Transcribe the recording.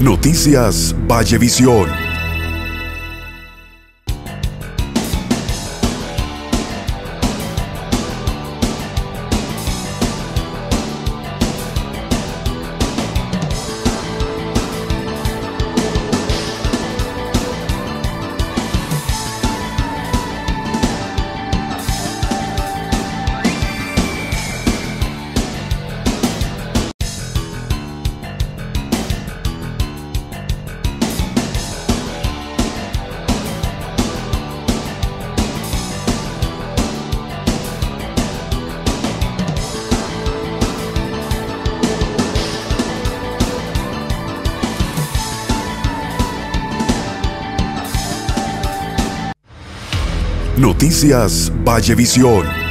Noticias Vallevisión. Noticias Vallevisión.